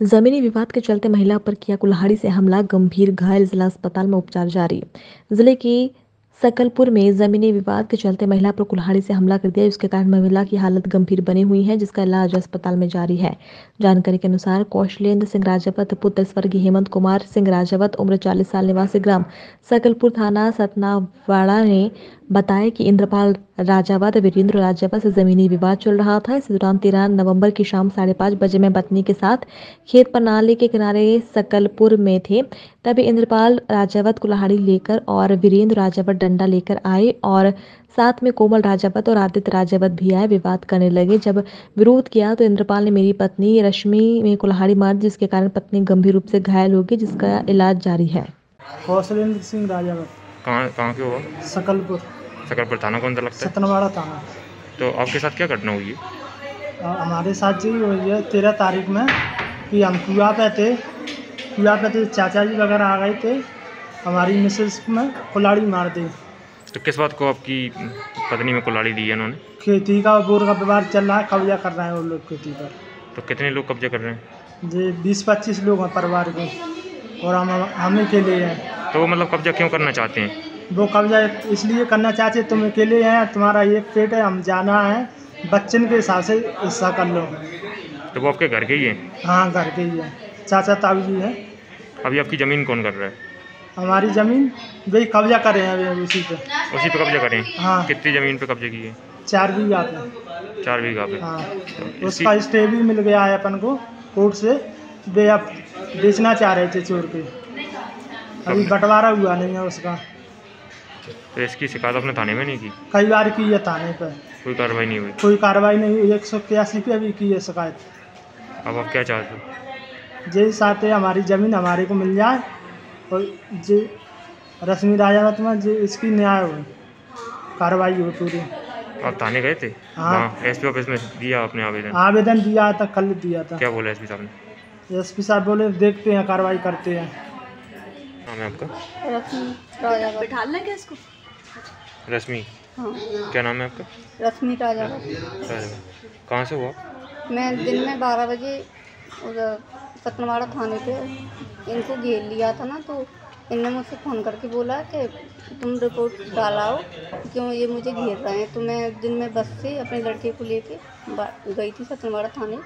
जमीनी विवाद के चलते महिला पर किया कुल्हाड़ी से हमला, गंभीर घायल जिला अस्पताल में उपचार जारी। ज़िले की सकलपुर में जमीनी विवाद के चलते महिला पर कुल्हाड़ी से हमला कर दिया जिसके कारण महिला की हालत गंभीर बनी हुई है, जिसका इलाज अस्पताल में जारी है। जानकारी के अनुसार कौशलेंद्र सिंह राजावत, पुत्र स्वर्गीय हेमंत कुमार सिंह राजावत, उम्र 40 साल, निवासी ग्राम सकलपुर थाना सतनावाड़ा ने बताया कि इंद्रपाल राजावत वीरेंद्र राजावत से जमीनी विवाद चल रहा था। इस दौरान तेरह नवंबर की शाम साढ़े पाँच बजे में पत्नी के साथ खेत प्रणाली के किनारे सकलपुर में थे। तभी इंद्रपाल राजावत कुल्हाड़ी लेकर और वीरेंद्र राजावत डंडा लेकर आए और साथ में कोमल राजावत और आदित्य राजावत भी आए विवाद करने लगे। जब विरोध किया तो इंद्रपाल ने मेरी पत्नी रश्मि में कुल्हाड़ी मार दी जिसके कारण पत्नी गंभीर रूप से घायल हो गई जिसका इलाज जारी है। कौशलेंद्र सिंह राजावत कहाँ कहाँ के हुआ? सकलपुर। सकरपुर थाना कौन सा लगता है? सतनवाड़ा थाना। तो आपके साथ क्या घटना हुई है? हमारे साथ जी हुई है तेरह तारीख में कि हम कुआ पे थे। कुआ पे थे चाचा जी वगैरह आ गए थे। हमारी मिसेस में कुलाड़ी मार दी। तो किस बात को आपकी पत्नी में कुल्हाड़ी दी है उन्होंने? खेती का बोर का व्यवहार चल रहा है कब्जा कर रहे हैं वो लोग खेती पर। तो कितने लोग कब्जा कर रहे हैं? जी बीस पच्चीस लोग हैं परिवार के और हम हम ही के लिए हैं। तो वो मतलब कब्जा क्यों करना चाहते हैं? वो कब्जा इसलिए करना चाहते तुम अकेले हैं तुम्हारा एक पेट है हम जाना है। बच्चन के हिसाब से हिस्सा कर लो। तो वो आपके घर के ही है? हाँ घर के ही है। चाचा ताऊ जी है। अभी आपकी ज़मीन कौन कर रहा है? हमारी ज़मीन वही कब्जा कर रहे हैं अभी उसी पे। उसी पे कब्जा करें हाँ? कितनी ज़मीन पे कब्जे किए चार बीघा पे। चार बीघा पे। हाँ। तो उसका स्टे भी मिल गया है अपन को कोर्ट से। वे अब बेचना चाह रहे थे चोर के। अभी बंटवारा हुआ नहीं है उसका। तो इसकी शिकायत आपने थाने में नहीं की? कई बार की है थाने पर। कोई कार्रवाई नहीं हुई? कोई कार्रवाई नहीं हुई। एक सौ इक्यासी पे भी की है शिकायत। अब आप क्या चाहते हो? जे साथ है हमारी ज़मीन हमारे को मिल जाए और जे रश्मि राजावत में जे इसकी न्याय हो कार्रवाई हो पूरी। आप थाने गए थे? हाँ। हाँ एस पी ऑफ़िस में दिया आपने आवेदन? आवेदन दिया था कल दिया था। क्या बोला एस पी साहब ने? एस पी साहब बोले देखते हैं कार्रवाई करते हैं। नाम है आपका? रश्मि। लेंगे इसको? रश्मि। हाँ। क्या नाम है आपका? रश्मि राजा कहाँ से हुआ? मैं दिन में बारह बजे उधर सतनवाड़ा थाने पे इनको घेर लिया था ना तो इनने मुझसे फ़ोन करके बोला कि तुम रिपोर्ट डालाओ, क्यों ये मुझे घेर रहे हैं? तो मैं दिन में बस से अपने लड़के को लेके गई थी सतनवाड़ा थाने।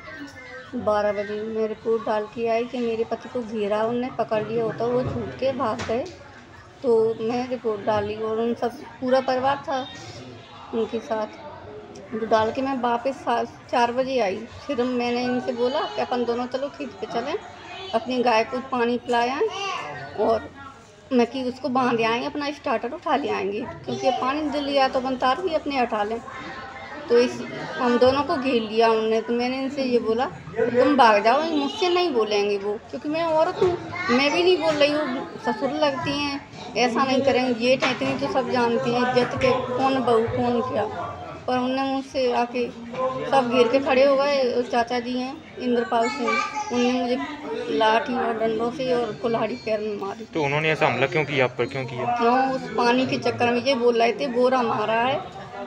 बारह बजे मैं रिपोर्ट डाल के आई कि मेरे पति को घेरा, उनने पकड़ लिया होता, वो छूट के भाग गए। तो मैं रिपोर्ट डाली और उन सब, पूरा परिवार था उनके साथ। तो डाल के मैं वापस चार बजे आई। फिर मैंने इनसे बोला कि अपन दोनों चलो खींच पे चलें, अपनी गाय को पानी पिलाएँ और मैं कि उसको बाँध आएँगे, अपना स्टार्टर उठा ले आएँगे। क्योंकि पानी दे लिया तो अपन तार भी अपने हटा लें। तो इस, हम दोनों को घेर लिया उन्होंने तो मैंने इनसे ये बोला, तुम भाग जाओ मुझसे नहीं बोलेंगे वो। क्योंकि मैं औरत हूँ, मैं भी नहीं बोल रही हूँ, ससुर लगती हैं, ऐसा नहीं करेंगे जेठ है इतनी तो सब जानती हैं इज़्ज़त के कौन बहू, कौन क्या। पर उनने मुझसे आके सब घेर के खड़े हो गए चाचा जी हैं इंद्रपाल सिंह। उनने मुझे लाठी और डंडों से और कुल्हाड़ी पैर में मारी। तो उन्होंने ऐसा हमला क्यों किया आप पर क्यों किया? क्यों? उस पानी के चक्कर में ये बोल रहे थे बोरा हमारा है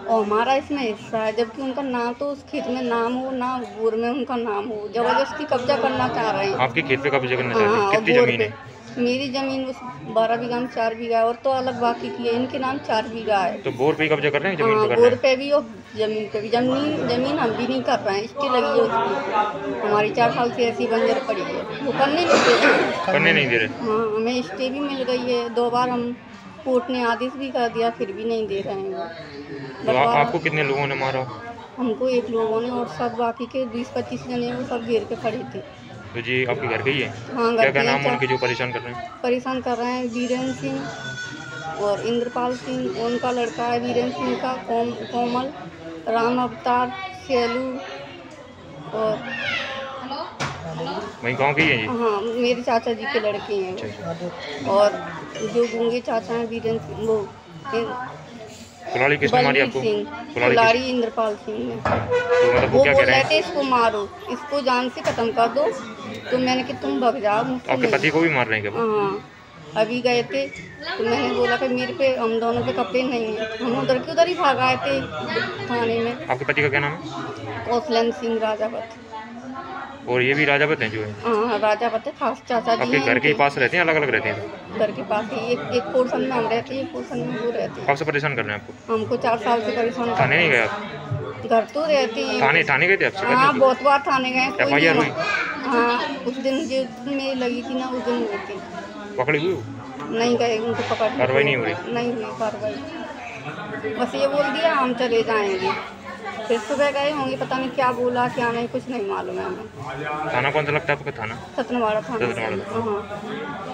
और हमारा इसमें हिस्सा है। जबकि उनका नाम तो उस खेत में नाम हो ना बोर में उनका नाम हो ज़बरदस्ती कब्जा करना चाह रहे हैं। आपके खेत पे कब्जा करना चाहते हाँ? हैं कितनी ज़मीन है? मेरी ज़मीन उस बारह बीघा में चार बीघा है और तो अलग बाकी की है। इनके नाम चार बीघा है। तो बोर पे कब्जा कर रहे हैं? ज़मीन हाँ पे बोर पे भी और ज़मीन पे भी। ज़मीन ज़मीन हम भी नहीं कर रहे हैं। इसकी लगी है उसकी। हमारी चार साल से ऐसी बंजर पड़ी है। वो करने नहीं दे रहे। करने नहीं दे रहे। हाँ हमें स्टे भी मिल गई है। दो बार हम कोर्ट ने आदेश भी कर दिया फिर भी नहीं दे रहे हैं। तो आपको कितने लोगों ने मारा? हमको एक लोगों ने और सब बाकी के बीस पच्चीस जने वो सब घेर के खड़े थे। तो जी आपके घर के ही है? हाँ क्या क्या नाम हैं, उनके जो परेशान कर रहे हैं? परेशान कर रहे हैं वीरेंद्र सिंह और इंद्रपाल सिंह। उनका लड़का है वीरेंद्र सिंह का कोम कोमल राम अवतार सेलू और वहीं गाँव के ही है जी? हाँ मेरे चाचा जी के लड़के हैं और जो गूँगे चाचा हैं वीरेंद्र सिंह वो कुल्हाड़ी किसने मारी आपको कुलाड़ी इंद्रपाल सिंह। ने तो मतलब वो क्या कह रहे हैं? थे इसको मारो इसको जान से खत्म कर दो। तो मैंने कि तुम भग जाओ आपके पति को भी मार रहे हैं? हाँ अभी गए थे तो मैंने बोला कि मेरे पे हम दोनों पे कपड़े नहीं है। हम उधर के उधर ही भाग आए थे थाने में। आपके पति का क्या नाम है? कौशलेंद्र सिंह राजावत। और ये भी राजावत हैं जो है। हाँ राजा पते खास चाचा जी आपके घर के पास रहते हैं अलग अलग रहते हैं? घर के पास ही एक एक पोर्शन में हम रहते हैं एक पोर्शन में वो रहते हैं। कब से परेशान कर रहे हैं आपको? हमको चार साल से परेशान थाने नहीं गए आप? घर तो रहते हैं। थाने थाने गए थे आपसे? हाँ बहुत बार थाने गए कोई FIR नहीं। हाँ उस दिन जिस दिन मेरी लगी थी ना उस दिन हुई थी। पकड़ी हुई? नहीं गए उनको पकड़ कार्रवाई नहीं हुई? नहीं हुई कार्रवाई। बस ये बोल दिया हम चले जाएँगे। फिर सुबह गए होंगे पता नहीं क्या बोला क्या नहीं कुछ नहीं मालूम है हमें। थाना कौन सा लगता है आपका थाना? सतनवाड़ा थाना सतनवाड़ा। हाँ।